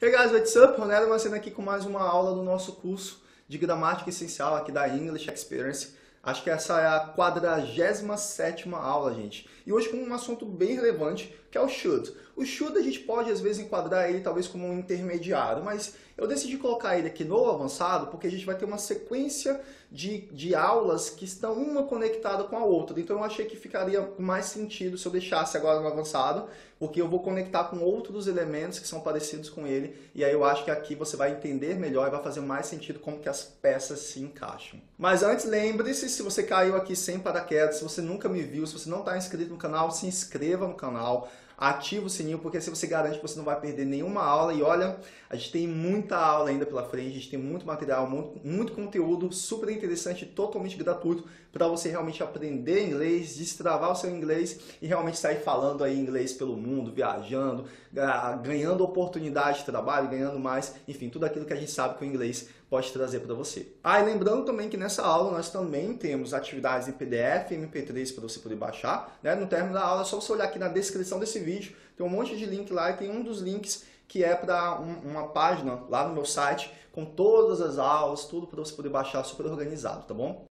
Hey guys, what's up? Ronaldo Mancena aqui com mais uma aula do nosso curso de gramática essencial aqui da English Experience. Acho que essa é a 47ª aula, gente. E hoje com um assunto bem relevante, que é o should. O should a gente pode às vezes enquadrar ele talvez como um intermediário, mas eu decidi colocar ele aqui no avançado porque a gente vai ter uma sequência de, de aulas que estão uma conectada com a outra. Então eu achei que ficaria mais sentido se eu deixasse agora no avançado, porque eu vou conectar com outros elementos que são parecidos com ele, e aí eu acho que aqui você vai entender melhor e vai fazer mais sentido como que as peças se encaixam. Mas antes, lembre-se, se você caiu aqui sem paraquedas, se você nunca me viu, se você não está inscrito no canal, se inscreva no canal, ativa o sininho, porque assim você garante que você não vai perder nenhuma aula. E olha, a gente tem muita aula ainda pela frente, a gente tem muito material, muito, muito conteúdo super interessante, totalmente gratuito, para você realmente aprender inglês, destravar o seu inglês e realmente sair falando aí inglês pelo mundo, viajando, ganhando oportunidade de trabalho, ganhando mais, enfim, tudo aquilo que a gente sabe que o inglês pode trazer para você. Ah, e lembrando também que nessa aula nós também temos atividades em PDF, MP3 para você poder baixar. Né? No término da aula, é só você olhar aqui na descrição desse vídeo, tem um monte de link lá e tem um dos links que é para um, uma página lá no meu site com todas as aulas, tudo para você poder baixar super organizado, tá bom?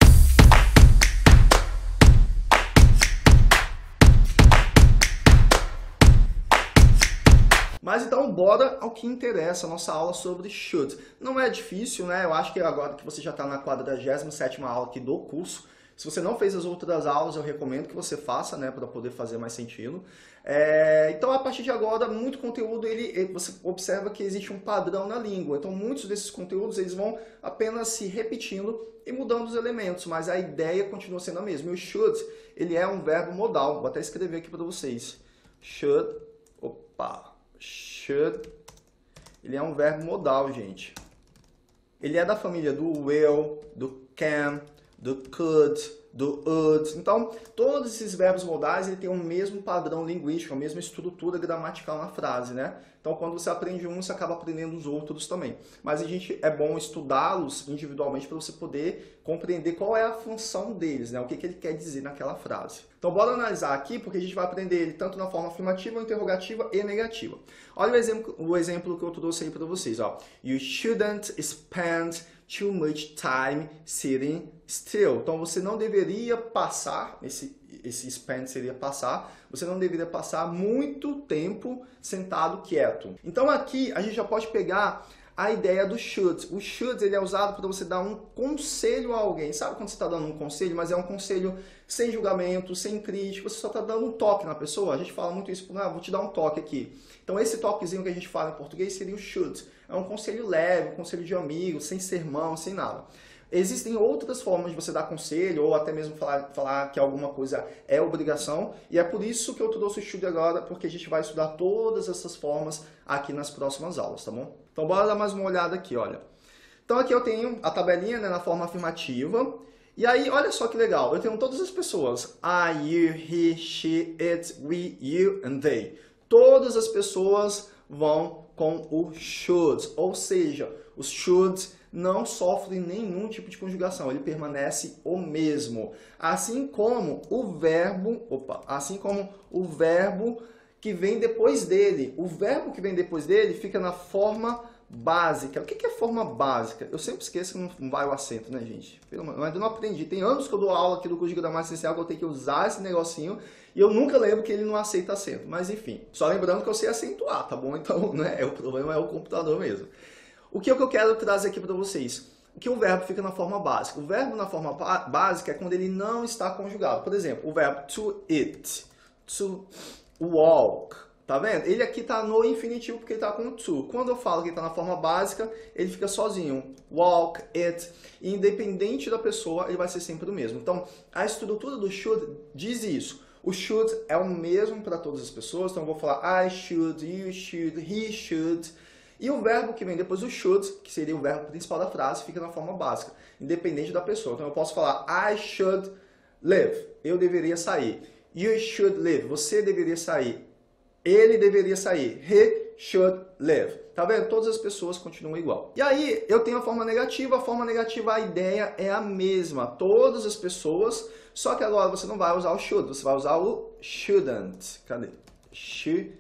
Mas então, bora ao que interessa, a nossa aula sobre should. Não é difícil, né? Eu acho que agora que você já está na 47ª aula aqui do curso, se você não fez as outras aulas, eu recomendo que você faça, né, para poder fazer mais sentido. É, então, a partir de agora, muito conteúdo, ele, você observa que existe um padrão na língua. Então, muitos desses conteúdos, eles vão apenas se repetindo e mudando os elementos, mas a ideia continua sendo a mesma. E o should, ele é um verbo modal. Vou até escrever aqui para vocês. Should, should, ele é um verbo modal, gente. Ele é da família do will, do can, do could, do would. Então, todos esses verbos modais ele tem o mesmo padrão linguístico, a mesma estrutura gramatical na frase, né? Então, quando você aprende um, você acaba aprendendo os outros também. Mas a gente é bom estudá-los individualmente para você poder compreender qual é a função deles, né? O que, que ele quer dizer naquela frase. Então, bora analisar aqui, porque a gente vai aprender ele tanto na forma afirmativa, interrogativa e negativa. Olha o exemplo, o exemplo que eu trouxe aí para vocês, ó. You shouldn't spend too much time sitting still. Então você não deveria passar, esse, esse spend seria passar, você não deveria passar muito tempo sentado quieto. Então aqui a gente já pode pegar a ideia do should. O should ele é usado para você dar um conselho a alguém. Sabe quando você está dando um conselho, mas é um conselho sem julgamento, sem crítica, você só está dando um toque na pessoa. A gente fala muito isso, ah, vou te dar um toque aqui. Então esse toquezinho que a gente fala em português seria o should. É um conselho leve, um conselho de amigo, sem sermão, sem nada. Existem outras formas de você dar conselho ou até mesmo falar, falar que alguma coisa é obrigação e é por isso que eu trouxe o estudo agora, porque a gente vai estudar todas essas formas aqui nas próximas aulas, tá bom? Então bora dar mais uma olhada aqui, olha. Então aqui eu tenho a tabelinha né, na forma afirmativa e aí, olha só que legal, eu tenho todas as pessoas. I, you, he, she, it, we, you and they. Todas as pessoas vão com o should, ou seja, os should não sofrem nenhum tipo de conjugação, ele permanece o mesmo. Assim como o verbo, opa, assim como o verbo que vem depois dele. O verbo que vem depois dele fica na forma básica. O que é forma básica? Eu sempre esqueço que não vai o acento, né, gente? Mas eu não aprendi. Tem anos que eu dou aula aqui do curso de gramática essencial que eu tenho que usar esse negocinho e eu nunca lembro que ele não aceita acento. Mas enfim, só lembrando que eu sei acentuar, tá bom? Então, né, o problema é o computador mesmo. O que, é que eu quero trazer aqui para vocês? Que o verbo fica na forma básica. O verbo na forma básica é quando ele não está conjugado. Por exemplo, o verbo to eat, to walk, Tá vendo? Ele aqui está no infinitivo porque ele está com to. Quando eu falo que está na forma básica, ele fica sozinho. Walk, it. Independente da pessoa, ele vai ser sempre o mesmo. Então, a estrutura do should diz isso. O should é o mesmo para todas as pessoas. Então, eu vou falar I should, you should, he should. E o verbo que vem depois do should, que seria o verbo principal da frase, fica na forma básica, independente da pessoa. Então, eu posso falar I should live. Eu deveria sair. You should live. Você deveria sair. Ele deveria sair. He should live. Tá vendo? Todas as pessoas continuam igual. E aí, eu tenho a forma negativa. A forma negativa, a ideia é a mesma. Todas as pessoas, só que agora você não vai usar o should, você vai usar o shouldn't. Cadê? Should.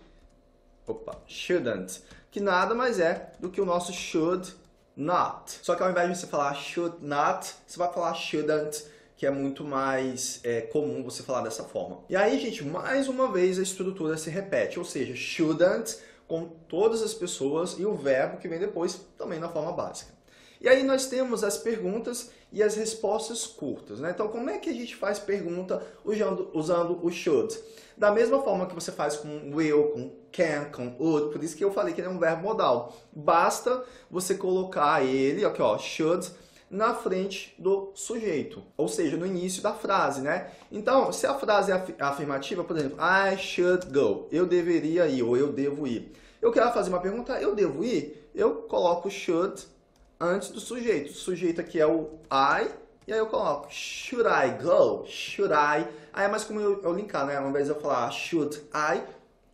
Opa, shouldn't. que nada mais é do que o nosso should not. Só que ao invés de você falar should not, você vai falar shouldn't, que é muito mais é, comum você falar dessa forma. E aí, gente, mais uma vez a estrutura se repete, ou seja, shouldn't com todas as pessoas e o verbo que vem depois também na forma básica. E aí nós temos as perguntas e as respostas curtas. Né? Então, como é que a gente faz pergunta usando, usando o should? Da mesma forma que você faz com will, com can, com would, por isso que eu falei que ele é um verbo modal. Basta você colocar ele, aqui ó, should, na frente do sujeito, ou seja, no início da frase, né? Então, se a frase é afirmativa, por exemplo, I should go, eu deveria ir, ou eu devo ir. Eu quero fazer uma pergunta, eu devo ir? Eu coloco should antes do sujeito. O sujeito aqui é o I, e aí eu coloco should I go? Should I? Aí é mais como eu, eu linkar, né? Ao invés de eu falar should I,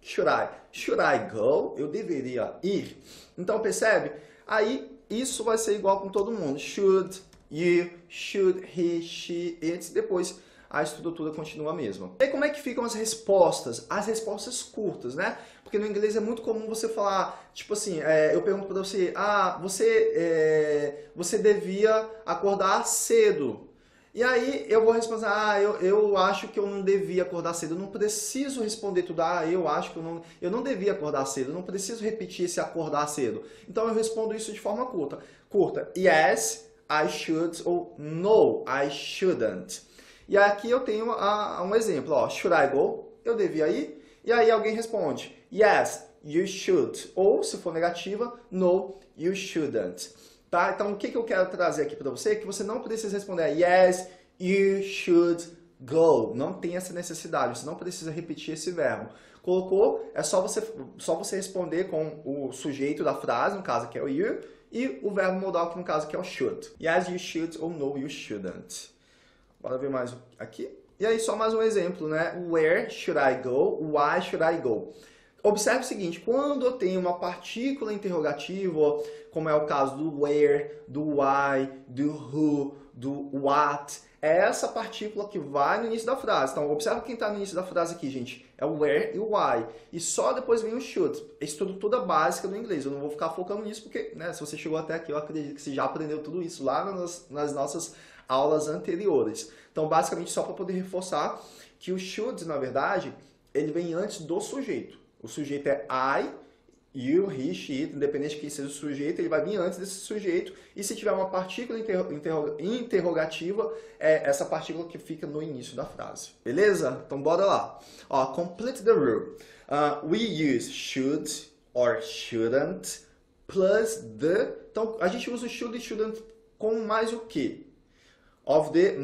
should I? Should I go? Eu deveria ir. Então percebe? Aí isso vai ser igual com todo mundo. Should, you, should, he, she, it. Depois a estrutura continua a mesma. E como é que ficam as respostas? As respostas curtas, né? Porque no inglês é muito comum você falar, tipo assim, é, eu pergunto para você, ah, você, é, você devia acordar cedo. E aí eu vou responder, ah, eu, eu acho que eu não devia acordar cedo. Eu não preciso responder tudo, ah, eu acho que eu não, eu não devia acordar cedo. Eu não preciso repetir esse acordar cedo. Então eu respondo isso de forma curta. Curta, yes, I should, ou no, I shouldn't. E aqui eu tenho a, a um exemplo, ó, should I go? Eu devia ir? E aí alguém responde, yes, you should. Ou, se for negativa, no, you shouldn't. Tá? Então, o que, que eu quero trazer aqui para você? Que você não precisa responder yes, you should go. Não tem essa necessidade, você não precisa repetir esse verbo. Colocou, é só você, só você responder com o sujeito da frase, no caso que é o you, e o verbo modal, que no caso que é o should. Yes, you should, ou no, you shouldn't. Bora ver mais aqui. E aí, só mais um exemplo, né? Where should I go? Why should I go? Observe o seguinte, quando eu tenho uma partícula interrogativa, como é o caso do where, do why, do who, do what, é essa partícula que vai no início da frase. Então, observe quem está no início da frase aqui, gente. É o where e o why. E só depois vem o should. Estrutura básica do inglês. Eu não vou ficar focando nisso porque, né, se você chegou até aqui, eu acredito que você já aprendeu tudo isso lá nas, nas nossas aulas anteriores. Então, basicamente, só para poder reforçar que o should, na verdade, ele vem antes do sujeito. O sujeito é I, you, he, she, independente de quem seja o sujeito, ele vai vir antes desse sujeito. E se tiver uma partícula interrogativa, é essa partícula que fica no início da frase. Beleza? Então, bora lá. Ó, complete the rule. Uh, we use should or shouldn't plus the... Então, a gente usa o should e shouldn't com mais o quê? of the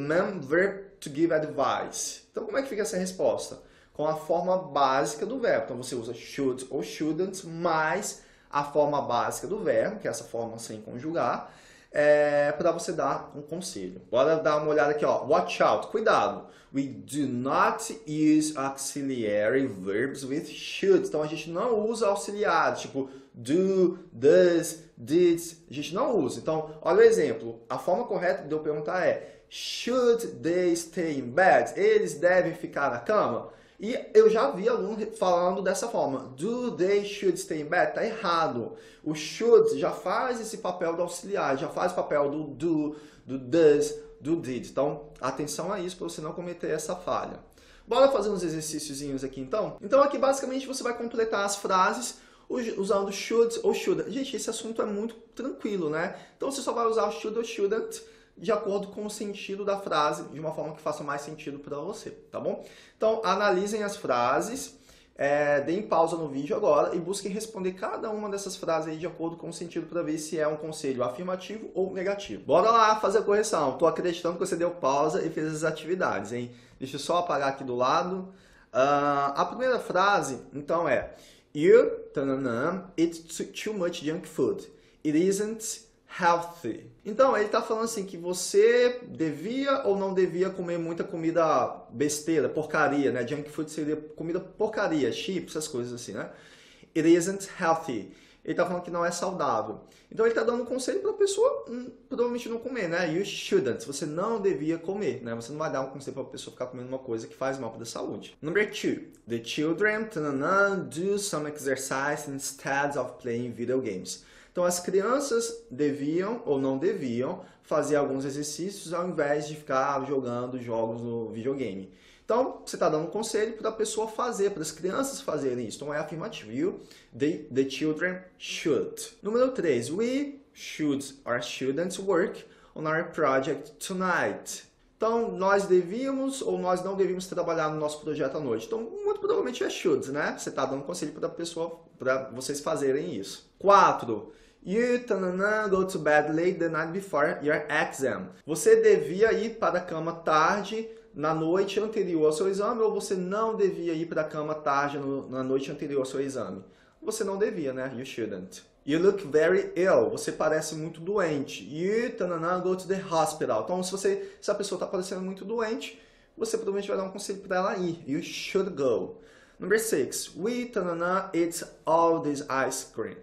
verb to give advice. Então, como é que fica essa resposta? Com a forma básica do verbo. Então, você usa should ou shouldn't mais a forma básica do verbo, que é essa forma sem conjugar, é, para você dar um conselho. Bora dar uma olhada aqui, ó. Watch out, cuidado. We do not use auxiliary verbs with should. Então a gente não usa auxiliares, tipo do, does, did. A gente não usa. Então, olha o exemplo. A forma correta de eu perguntar é Should they stay in bed? Eles devem ficar na cama? E eu já vi aluno falando dessa forma. Do they should stay in bed? Tá errado. O should já faz esse papel do auxiliar, já faz o papel do do, do does, do did. Então, atenção a isso para você não cometer essa falha. Bora fazer uns exercíciozinhos aqui então? Então aqui basicamente você vai completar as frases usando should ou should. Gente, esse assunto é muito tranquilo, né? Então você só vai usar should ou shouldn't de acordo com o sentido da frase, de uma forma que faça mais sentido para você, tá bom? Então, analisem as frases, é, deem pausa no vídeo agora e busquem responder cada uma dessas frases aí de acordo com o sentido para ver se é um conselho afirmativo ou negativo. Bora lá fazer a correção. Estou acreditando que você deu pausa e fez as atividades, hein? Deixa eu só apagar aqui do lado. Uh, a primeira frase, então, é You, eat too much junk food. It isn't healthy. Então, ele está falando assim que você devia ou não devia comer muita comida besteira, porcaria, né? Junk food seria comida porcaria, chips, essas coisas assim, né? It isn't healthy. ele está falando que não é saudável. Então ele está dando um conselho para a pessoa hum, provavelmente não comer, né? You shouldn't. Você não devia comer, né? Você não vai dar um conselho para a pessoa ficar comendo uma coisa que faz mal para a saúde. Number two, the children do some exercise instead of playing video games. Então as crianças deviam ou não deviam fazer alguns exercícios ao invés de ficar jogando jogos no videogame. Então, você está dando um conselho para a pessoa fazer, para as crianças fazerem isso. Então, é afirmativo. You, the, the children should. Número 3. We should or shouldn't work on our project tonight. Então, nós devíamos ou nós não devíamos trabalhar no nosso projeto à noite. Então, muito provavelmente é should, né? Você está dando conselho para a pessoa, para vocês fazerem isso. 4. You tanana, go to bed late the night before your exam. Você devia ir para a cama tarde na noite anterior ao seu exame ou você não devia ir para a cama tarde no, na noite anterior ao seu exame? Você não devia, né? You shouldn't. You look very ill. Você parece muito doente. You tanana, go to the hospital. Então, se, você, se a pessoa está parecendo muito doente, você provavelmente vai dar um conselho para ela ir. You should go. Number six. We tanana, eat all this ice cream.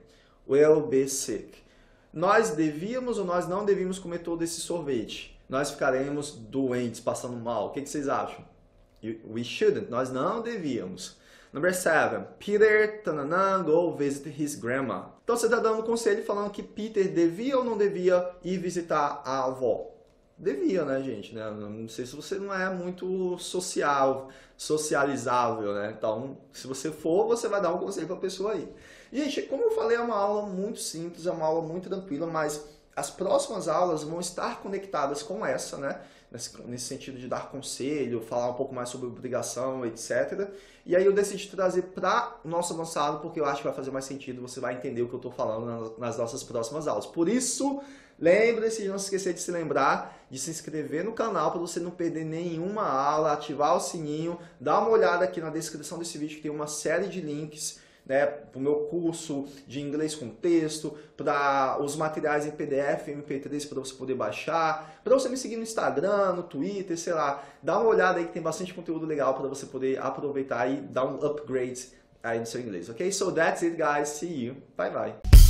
We'll be sick. Nós devíamos ou nós não devíamos comer todo esse sorvete? nós ficaremos doentes, passando mal. O que, que vocês acham? We shouldn't. Nós não devíamos. Number seven. Peter tanana, go visit his grandma. Então você está dando um conselho falando que Peter devia ou não devia ir visitar a avó. Devia, né, gente? Né? Não sei se você não é muito social, socializável, né? Então, se você for, você vai dar um conselho para a pessoa aí. Gente, como eu falei, é uma aula muito simples, é uma aula muito tranquila, mas as próximas aulas vão estar conectadas com essa, né? Nesse, sentido de dar conselho, falar um pouco mais sobre obrigação, etc. E aí eu decidi trazer para o nosso avançado, porque eu acho que vai fazer mais sentido, você vai entender o que eu estou falando nas, nossas próximas aulas. Por isso, lembre-se de não se esquecer de se lembrar de se inscrever no canal para você não perder nenhuma aula, ativar o sininho, dá uma olhada aqui na descrição desse vídeo que tem uma série de links né, para o meu curso de inglês com texto, para os materiais em PDF, MP3 para você poder baixar, para você me seguir no Instagram, no Twitter, sei lá, dá uma olhada aí que tem bastante conteúdo legal para você poder aproveitar e dar um upgrade aí no seu inglês, ok? So that's it guys, see you, bye bye.